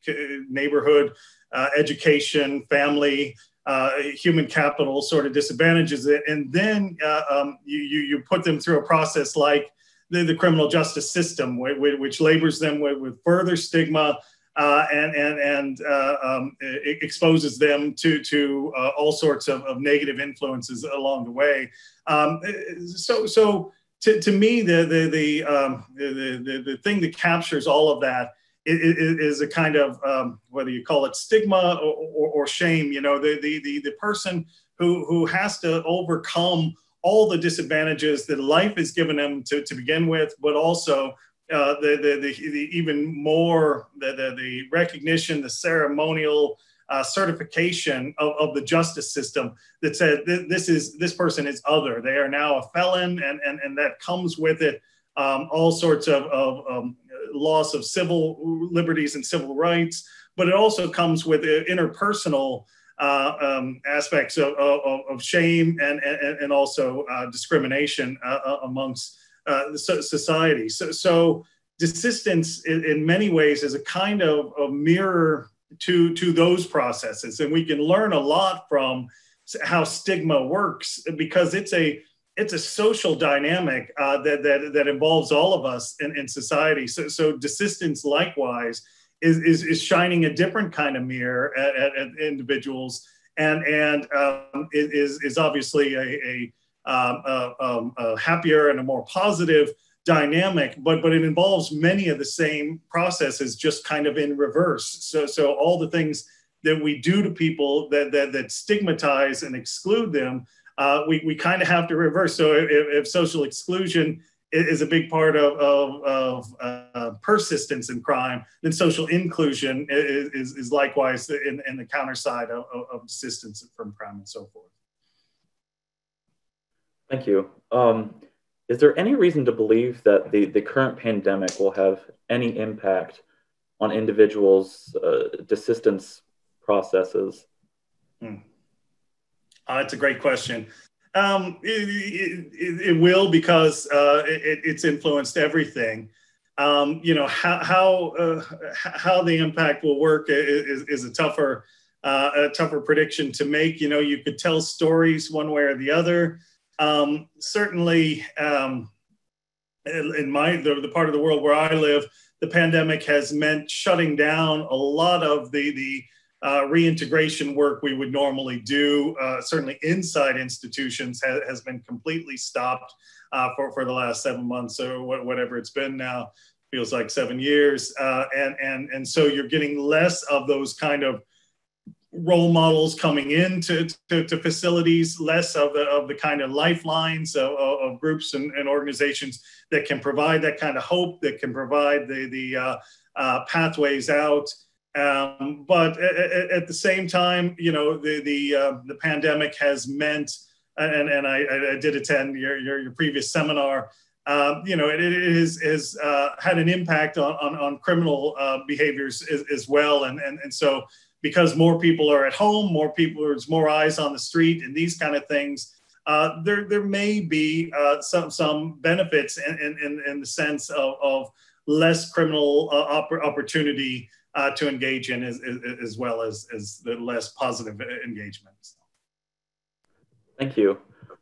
neighborhood, uh, education, family, uh, human capital sort of disadvantages, and then uh, um, you, you, you, put them through a process like the, the criminal justice system, which, which labors them with, with further stigma, uh, and and and uh, um, exposes them to to uh, all sorts of, of, negative influences along the way. Um, so so to, to me the the the, um, the, the the thing that captures all of that is, a kind of um, whether you call it stigma or, or, or, shame. You know the, the the the person who who has to overcome all the disadvantages that life has given them to, to begin with, but also uh, the, the, the, the, even more the, the, the recognition, the ceremonial uh, certification of, of the justice system that said this is this person is other. They are now a felon, and and, and that comes with it um, all sorts of, of um, loss of civil liberties and civil rights. But it also comes with interpersonal uh, um, aspects of, of, of, shame and, and, and also uh, discrimination uh, uh, uh, society. So, so desistance in, in, many ways is a kind of a mirror to, to those processes. And we can learn a lot from how stigma works because it's a it's a social dynamic uh, that, that that involves all of us in, in society. So, so desistance likewise is, is, is shining a different kind of mirror at, at, at individuals and and um, is is obviously a, a um, a, um, a happier and a more positive dynamic, but but it involves many of the same processes, just kind of in reverse. So so all the things that we do to people that that, that stigmatize and exclude them, uh, we we kind of have to reverse. So if, if social exclusion is a big part of, of, of uh, persistence in crime, then social inclusion is, is, is likewise in, in, the counter side of, of from crime and so forth. Thank you. Um, is there any reason to believe that the, the current pandemic will have any impact on individuals' uh, desistance processes? Hmm. Uh, that's a great question. Um, it, it, it, will because uh, it, it's influenced everything. Um, you know how how uh, how the impact will work is, is a tougher uh, a tougher prediction to make. You know, you could tell stories one way or the other. Um, certainly, um, in my the, the part of the world where I live, the pandemic has meant shutting down a lot of the the uh, reintegration work we would normally do, uh, certainly inside institutions, ha- has been completely stopped uh, for, for the last seven months or wh- whatever it's been now. Feels like seven years. Uh, and, and, and so you're getting less of those kind of role models coming into to, to, facilities, less of the, of the kind of lifelines of, of groups and, and, organizations that can provide that kind of hope, that can provide the, the uh, uh, pathways out. Um, but at, at, the same time, you know, the the uh, the pandemic has meant, and and I, I did attend your your, your previous seminar. Um, you know, it, it is has uh, had an impact on on, on criminal uh, behaviors as, as, well, and and and so because more people are at home, more people there's more eyes on the street, and these kind of things. Uh, there, there may be uh, some some benefits in, in, in the sense of, of less criminal uh, opportunity uh, to engage in as, as well as, as the less positive engagements. Thank you.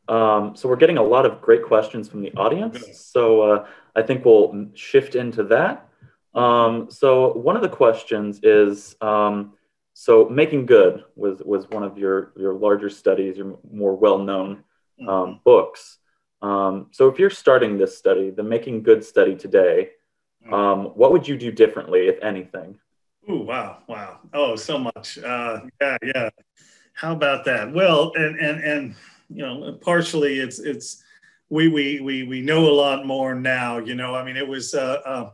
Um, so we're getting a lot of great questions from the audience. So uh, I think we'll shift into that. Um, so one of the questions is, um, so making good was, was one of your, your larger studies, your more well-known um, mm-hmm. books. Um, so if you're starting this study, the making good study today, mm-hmm. um, what would you do differently, if anything? Oh wow, wow! Oh, so much. Uh, yeah, yeah. How about that? Well, and and and you know, partially it's it's we we we we know a lot more now. You know, I mean, it was uh, uh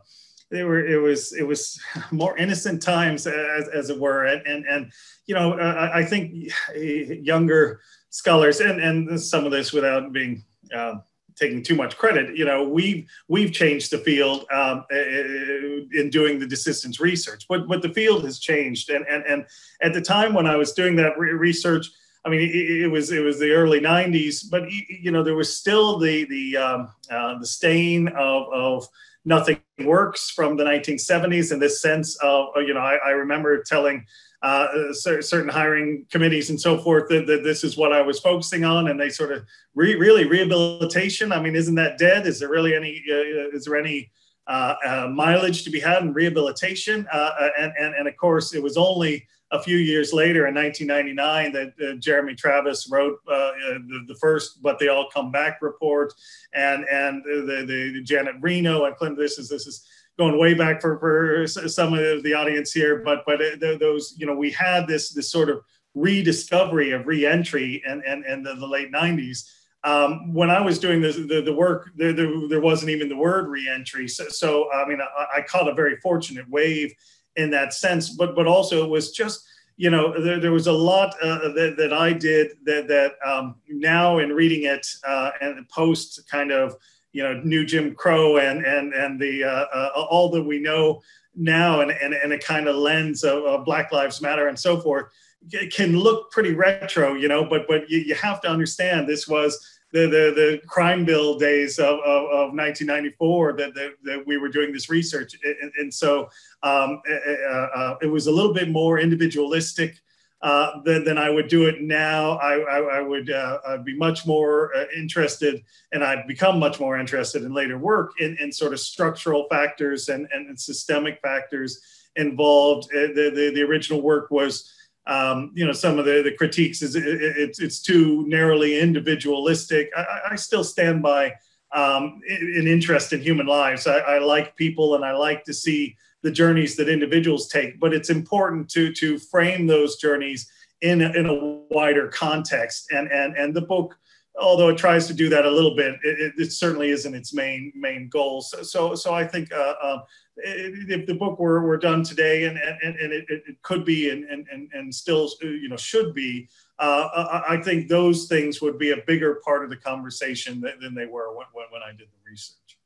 they were it was it was more innocent times as, as it were, and and and you know, uh, I think younger scholars and and some of this without being. Uh, taking too much credit. You know, we've we've changed the field um, in doing the desistance research, but but the field has changed. And and and at the time when I was doing that re- research, I mean, it, it, was it was the early '90s, but you know there was still the the um, uh, the stain of of nothing works from the 1970s in this sense of you know I, I remember telling uh, certain hiring committees and so forth that, that, this is what I was focusing on, and they sort of re- really rehabilitation. I mean, isn't that dead? Is there really any? Uh, is there any uh, uh mileage to be had in rehabilitation? Uh, uh, and, and and of course, it was only a few years later in 1999 that uh, Jeremy Travis wrote uh, uh, the, the, first "But They All Come Back" report, and and the, the Janet Reno and Clinton. This is this is going way back for, for some of the audience here, but but those you know we had this this sort of rediscovery of reentry and and and the, the late 90s. Um, when I was doing the, the, the work, there, there, there, wasn't even the word reentry. So, so I mean, I, I, caught a very fortunate wave in that sense, but but also it was just you know there, there was a lot uh, that, that I did that that um, now in reading it uh, and post kind of you know new Jim Crow and and and the uh, uh, all that we know now and and, and a kind of lens of, of Black Lives Matter and so forth it can look pretty retro, you know, but but you, you have to understand this was the the, the crime bill days of, of, of 1994 that, that, that, we were doing this research, and, and so um, uh, uh, it was a little bit more individualistic uh, than, than, I would do it now. I, I, I would uh, be much more uh, interested, and I've become much more interested in later work in, in sort of structural factors and, and systemic factors involved. Uh, the, the, the original work was, um, you know, some of the, the critiques is it, it's, it's too narrowly individualistic. I, I still stand by um, an interest in human lives. I, I like people and I like to see the journeys that individuals take, but it's important to to frame those journeys in a, in a wider context. And and and the book although it tries to do that a little bit, it, it certainly isn't its main main goal. So so, so I think uh, um, if the book were, were done today, and and, and it, it could be, and, and and still you know should be, uh, I think those things would be a bigger part of the conversation than, than they were when, when I did the research.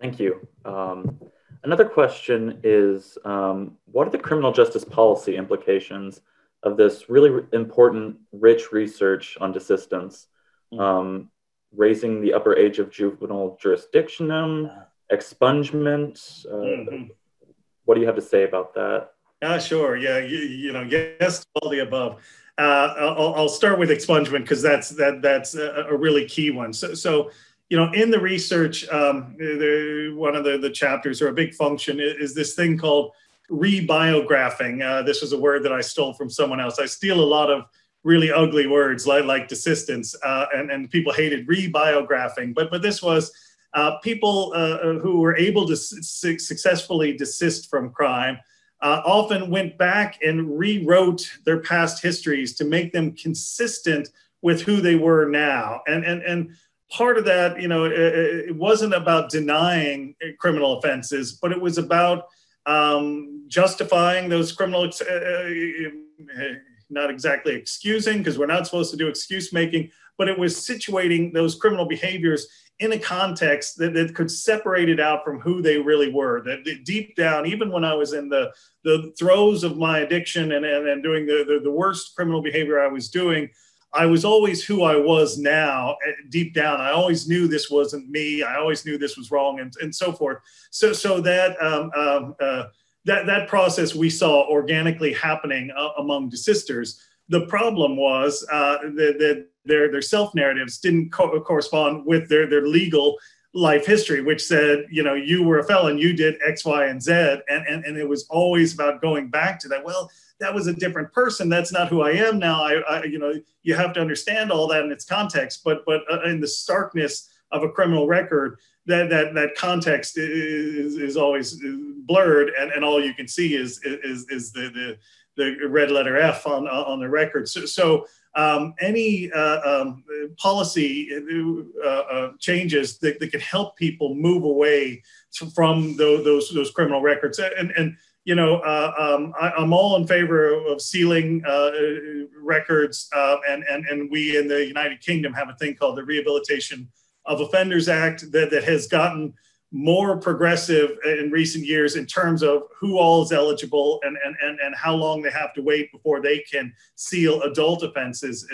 Thank you. Um, another question is, um, what are the criminal justice policy implications of this really important, rich research on desistance, mm-hmm. um, raising the upper age of juvenile jurisdictionum, expungement. Uh, mm-hmm. What do you have to say about that? Yeah, sure. Yeah, you, you know, yes, all the above. Uh, I'll, I'll, start with expungement because that's that that's a, a, really key one. So, so you know, in the research, um, the, one of the, the chapters or a big function is, is this thing called rebiographing. Uh, this was a word that I stole from someone else. I steal a lot of really ugly words like, like desistance, uh, and, and people hated rebiographing. But, but this was uh, people uh, who were able to su- successfully desist from crime. Uh, often went back and rewrote their past histories to make them consistent with who they were now. And, and, and part of that, you know, it, it wasn't about denying criminal offenses, but it was about um, justifying those criminal, uh, uh, not exactly excusing, because we're not supposed to do excuse making, but it was situating those criminal behaviors in a context that, that could separate it out from who they really were. That, that, deep down, even when I was in the, the throes of my addiction and, and, and doing the, the, the worst criminal behavior I was doing, I was always who I was now eh, deep down. I always knew this wasn't me. I always knew this was wrong and, and so forth. So, so that, um, um, uh, that, that process we saw organically happening uh, among desisters. The problem was uh, that, their, their self narratives didn't co- correspond with their, their legal life history, which said, you know, you were a felon, you did X, Y, and Z. And, and, and it was always about going back to that. Well, that was a different person. That's not who I am now. I, I you know, you have to understand all that in its context, but, but uh, in the starkness of a criminal record, that, that, that context is, is always blurred. And, and all you can see is, is, is the, the, the red letter F on, on the record. So, so um, any uh, um, policy uh, uh, changes that, that can help people move away from those, those, those criminal records. And, and you know, uh, um, I, am all in favor of sealing uh, records, uh, and, and, and we in the United Kingdom have a thing called the Rehabilitation of Offenders Act that, that has gotten more progressive in recent years in terms of who all is eligible and, and, and, and how long they have to wait before they can seal adult offenses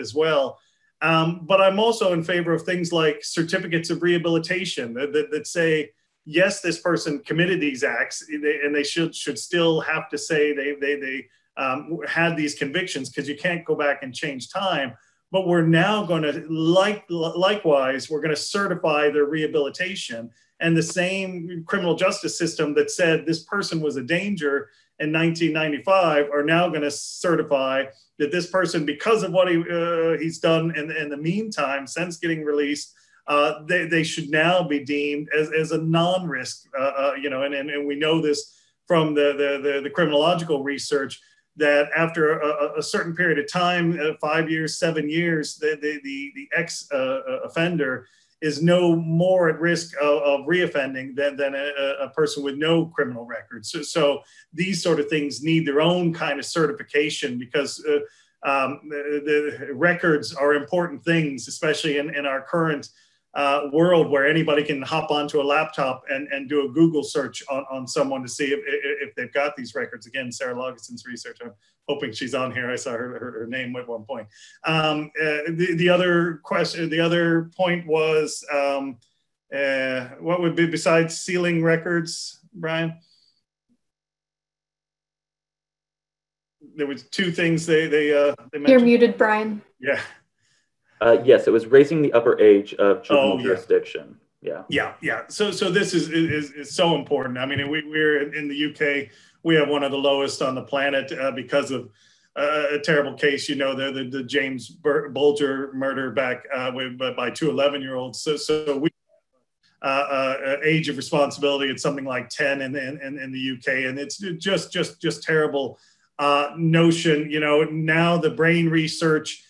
as well. Um, but I'm also in favor of things like certificates of rehabilitation that, that, that, say, yes, this person committed these acts and they should, should still have to say they, they, they um, had these convictions because you can't go back and change time. But we're now going to, like, likewise, we're going to certify their rehabilitation and the same criminal justice system that said this person was a danger in 1995 are now going to certify that this person, because of what he, uh, he's done in, in the meantime, since getting released, uh, they, they should now be deemed as, as a non-risk, uh, uh you know, and, and, and we know this from the, the, the, the criminological research that after a, a, certain period of time, uh, five years, seven years, the, the, the, the ex-offender uh, is no more at risk of, of reoffending than, than a, a, person with no criminal record. So, so, these sort of things need their own kind of certification because uh, um, the, the, records are important things, especially in, in our current uh, world where anybody can hop onto a laptop and, and do a Google search on, on someone to see if, if they've got these records. Again, Sarah Lageson's research. I'm hoping she's on here. I saw her, her, her name at one point. Um, uh, the, the other question, the other point was um, uh, what would be besides sealing records, Brian? There was two things they they uh, they mentioned. You're muted, Brian. Yeah. Uh, yes, it was raising the upper age of juvenile oh, yeah. jurisdiction. Yeah. Yeah, yeah. So, so this is is, is so important. I mean, we, we're in the UK. We have one of the lowest on the planet uh, because of uh, a terrible case. You know, the the, the James Bulger murder back uh, with, by two 11 year olds. So, so we. Uh, uh, age of responsibility at something like 10 in, in, in the UK, and it's just just just terrible notion. You know, now the brain research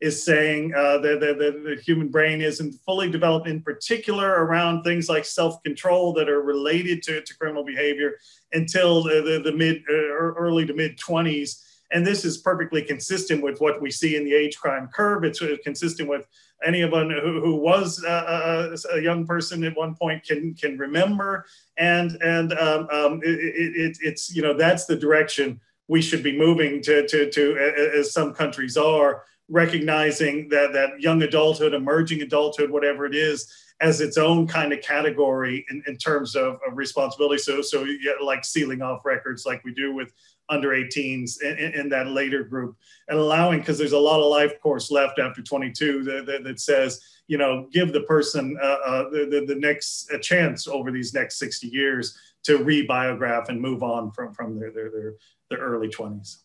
is saying uh, that, the human brain isn't fully developed, in particular around things like self control that are related to, to criminal behavior until the, the, the mid uh, early to mid 20s. And this is perfectly consistent with what we see in the age crime curve. It's consistent with anyone who, who was uh, a young person at one point can can remember. And and um, um, it, it, it's you know that's the direction we should be moving to to to as some countries are recognizing that that young adulthood, emerging adulthood, whatever it is, as its own kind of category in, in terms of, of responsibility. So so yeah, like sealing off records, like we do with under 18s in, in, that later group, and allowing because there's a lot of life course left after 22 that, that, that says you know give the person uh, uh, the, the, the next a chance over these next 60 years to rebiograph and move on from from their their their, their early 20s.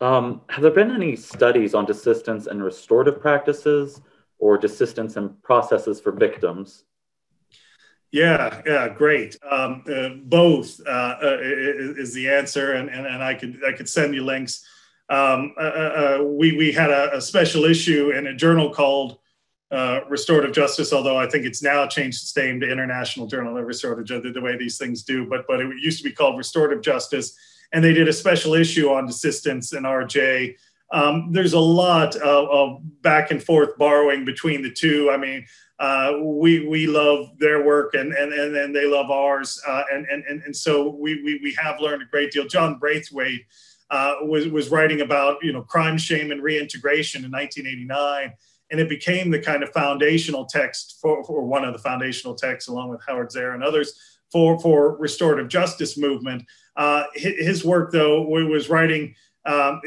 Um, have there been any studies on desistance and restorative practices or desistance and processes for victims? Yeah, yeah, great. Um, uh, both uh, uh, is the answer, and, and, and I could I could send you links. Um, uh, uh, uh, we we had a, a, special issue in a journal called Restorative Justice, although I think it's now changed its name to International Journal of Restorative Justice, the way these things do. But but it used to be called Restorative Justice and they did a special issue on desistance and RJ. Um, there's a lot of, of, back and forth borrowing between the two. I mean, uh, we we love their work and and and, and they love ours, uh, and, and and and so we, we we have learned a great deal. John Braithwaite uh, was was writing about you know crime, shame, and reintegration in 1989 and it became the kind of foundational text for, for one of the foundational texts along with howard zehr and others for, for restorative justice movement. Uh, his work, though, was writing um,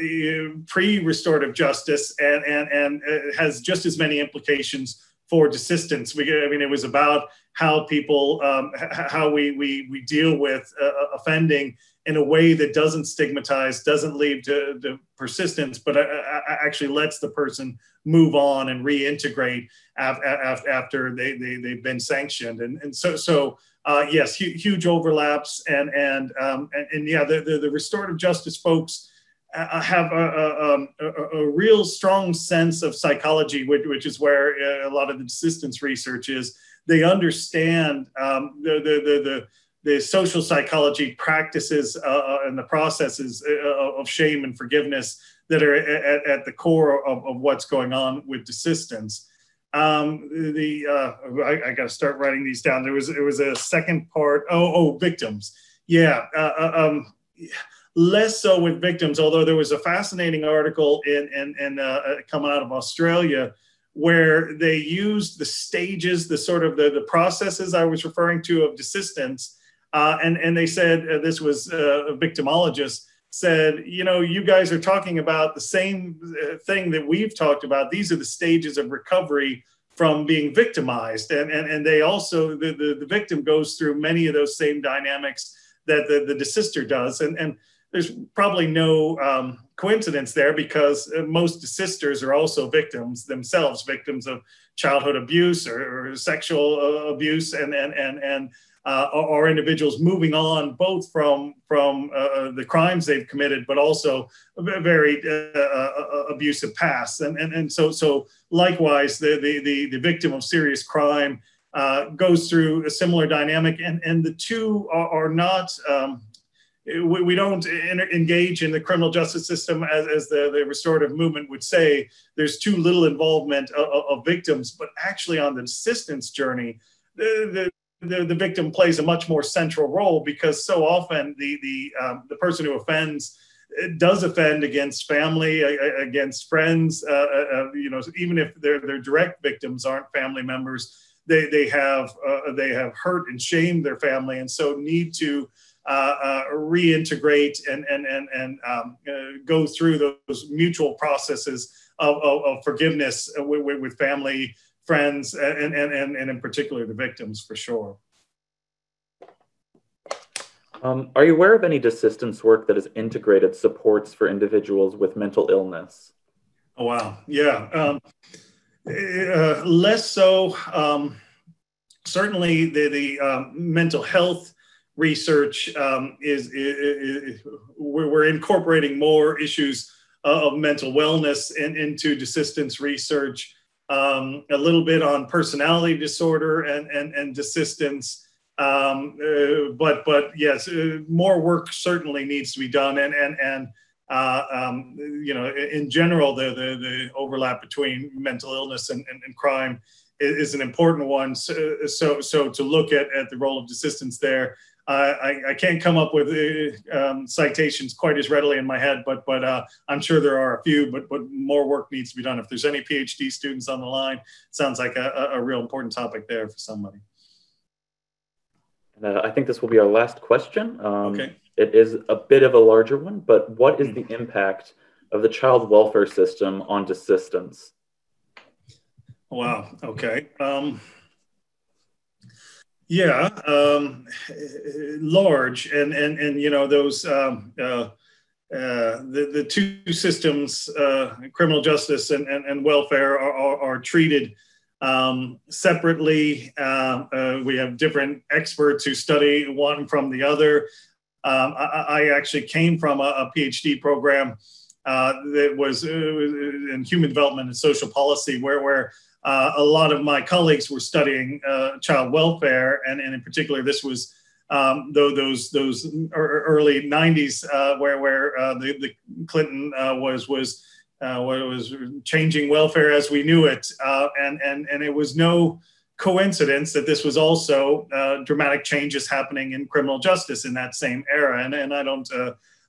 pre-restorative justice and, and, and has just as many implications for desistance. We, I mean, it was about how people, um, how we, we, we deal with uh, uh, offending in a way that doesn't stigmatize, doesn't lead to, to persistence, but uh, uh actually lets the person move on and reintegrate af- af- after they, they, they've been sanctioned. And, and so, so uh, yes, hu- huge overlaps, and and um, and, and, yeah, the, the, the restorative justice folks uh, uh have a, a, um, a, a, real strong sense of psychology, which, which is where uh, a lot of the desistance research is. They understand um, the, the, the the the social psychology practices uh, uh and the processes of shame and forgiveness that are at, at the core of, of what's going on with desistance. Um, the uh, I, I got to start writing these down. There was it was a second part. Oh, oh, victims. Yeah. Uh, uh, um, less so with victims, although there was a fascinating article in in, in uh, uh coming out of Australia where they used the stages, the sort of the, the processes I was referring to of desistance, uh, and and they said uh, this was uh, a victimologist said, you know, you guys are talking about the same uh, thing that we've talked about. These are the stages of recovery from being victimized. And, and, and they also, the, the, the victim goes through many of those same dynamics that the, the desister does. And, and there's probably no um, coincidence there because uh, most desisters are also victims themselves, victims of childhood abuse or, or sexual uh, abuse and, and, and, and uh, are individuals moving on both from from uh, the crimes they've committed, but also a very uh, uh, abusive past. And, and and so so likewise, the the the, the victim of serious crime uh, goes through a similar dynamic, and and the two are, are not. Um, we, we don't engage in the criminal justice system as, as the, the restorative movement would say. There's too little involvement of, of victims, but actually on the desistance journey, the, the, the, victim plays a much more central role because so often the the um, the person who offends uh, does offend against family, against friends. Uh, uh, uh, you know, even if their their direct victims aren't family members, they they have uh, they have hurt and shamed their family, and so need to. Uh, reintegrate and and and and um, go through those mutual processes of, of, of forgiveness with, with family friends and, and, and, and in particular the victims for sure. Um, are you aware of any desistance work that has integrated supports for individuals with mental illness? Oh, wow. Yeah. Um, uh, less so. Um, certainly, the, the um, mental health research um, is, is, is, we're incorporating more issues of mental wellness in, into desistance research, um, a little bit on personality disorder and, and, and desistance. Um, uh, but but yes, uh, more work certainly needs to be done, and and and uh, um, you know, in general, the, the, the overlap between mental illness and, and, and crime is, an important one. So, so, so to look at, at the role of desistance there, I, I can't come up with uh, um, citations quite as readily in my head, but but uh, I'm sure there are a few. But but more work needs to be done. If there's any PhD students on the line, sounds like a, a real important topic there for somebody. Uh, I think this will be our last question. Um, okay. It is a bit of a larger one, but what is the impact of the child welfare system on desistance? Wow. Okay. Um, yeah, um, large, and and and you know those um, uh, uh, the the two systems, uh, criminal justice and and, and welfare, are, are, are treated um, separately. Uh, uh, we have different experts who study one from the other. Um, I, I, actually came from a, a PhD program uh, that was in human development and social policy, where where uh, a lot of my colleagues were studying uh, child welfare, and, and in particular, this was um, though those those early '90s uh, where where uh, the, the Clinton uh, was was uh, was changing welfare as we knew it, and and and it was no coincidence that this was also dramatic changes happening in criminal justice in that same era, and and I don't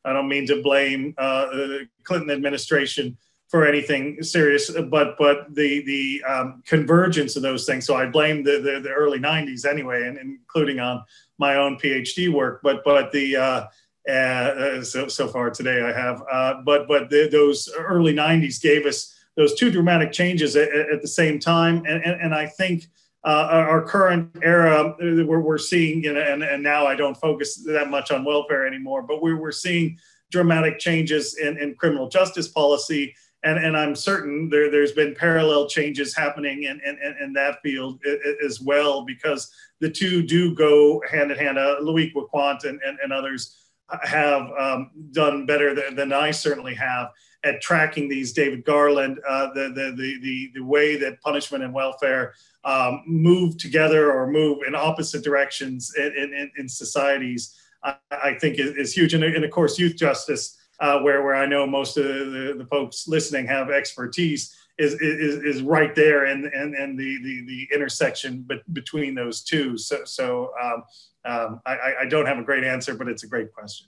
I don't mean to blame the Clinton administration for anything serious, but but the the um, convergence of those things. So I blame the, the, the early '90s anyway, and including on my own PhD work. But but the uh, uh, so so far today I have, uh, but but the, those early '90s gave us those two dramatic changes at, at the same time, and and, and I think. Uh, our current era, we're, we're seeing, you know, and, and now I don't focus that much on welfare anymore, but we're, we're seeing dramatic changes in, in criminal justice policy and, and I'm certain there, there's been parallel changes happening in, in, in that field as well, because the two do go hand in hand. Uh, Loïc Wacquant and, and, and others have um, done better than, than, I certainly have at tracking these. David Garland, uh, the, the, the, the, the way that punishment and welfare um, move together or move in opposite directions in, in, in societies, I, I think is, is huge. And, and of course, youth justice uh, where where I know most of the, the folks listening have expertise is is, is right there and and and the the, the intersection but between those two. So so um, um, I, I don't have a great answer, but it's a great question.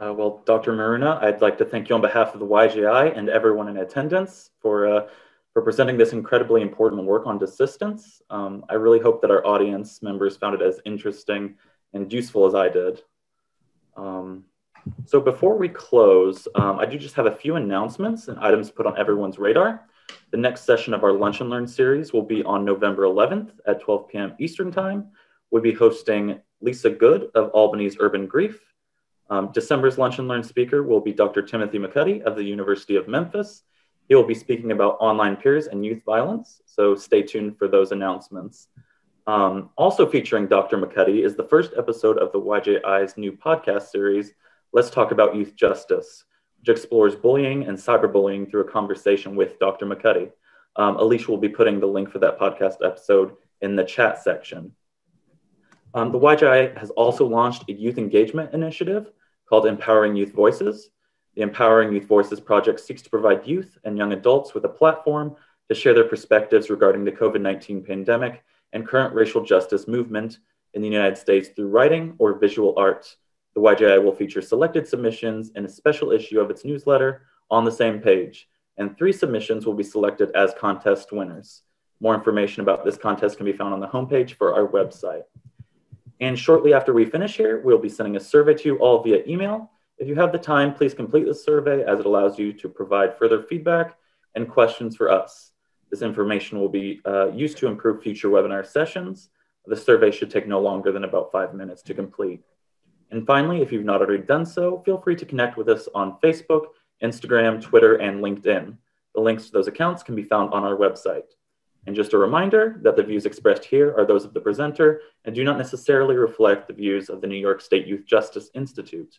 Uh, well, Dr. Maruna, I'd like to thank you on behalf of the YJI and everyone in attendance for, uh, for presenting this incredibly important work on desistance. Um, I really hope that our audience members found it as interesting and useful as I did. Um, so before we close, um, I do just have a few announcements and items put on everyone's radar. The next session of our Lunch and Learn series will be on November 11th at 12 p.m. Eastern Time. We'll be hosting Lisa Good of Albany's Urban Grief. Um, December's Lunch and Learn speaker will be Dr. Timothy McCuddy of the University of Memphis. He will be speaking about online peers and youth violence, so stay tuned for those announcements. Um, also featuring Dr. McCuddy is the first episode of the YJI's new podcast series, Let's Talk About Youth Justice, which explores bullying and cyberbullying through a conversation with Dr. McCuddy. Um, Alicia will be putting the link for that podcast episode in the chat section. Um, the YJI has also launched a youth engagement initiative called Empowering Youth Voices. The Empowering Youth Voices project seeks to provide youth and young adults with a platform to share their perspectives regarding the COVID 19 pandemic and current racial justice movement in the United States through writing or visual art. The YJI will feature selected submissions in a special issue of its newsletter on the same page, and three submissions will be selected as contest winners. More information about this contest can be found on the homepage for our website. And shortly after we finish here, we'll be sending a survey to you all via email. If you have the time, please complete the survey as it allows you to provide further feedback and questions for us. This information will be uh, used to improve future webinar sessions. The survey should take no longer than about five minutes to complete. And finally, if you've not already done so, feel free to connect with us on Facebook, Instagram, Twitter, and LinkedIn. The links to those accounts can be found on our website. And just a reminder that the views expressed here are those of the presenter and do not necessarily reflect the views of the New York State Youth Justice Institute.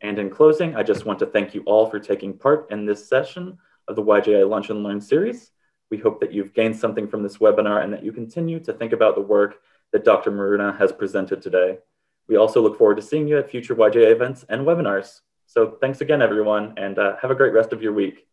And in closing, I just want to thank you all for taking part in this session of the YJA Lunch and Learn series. We hope that you've gained something from this webinar and that you continue to think about the work that Dr. Maruna has presented today. We also look forward to seeing you at future YJA events and webinars. So thanks again, everyone, and uh, have a great rest of your week.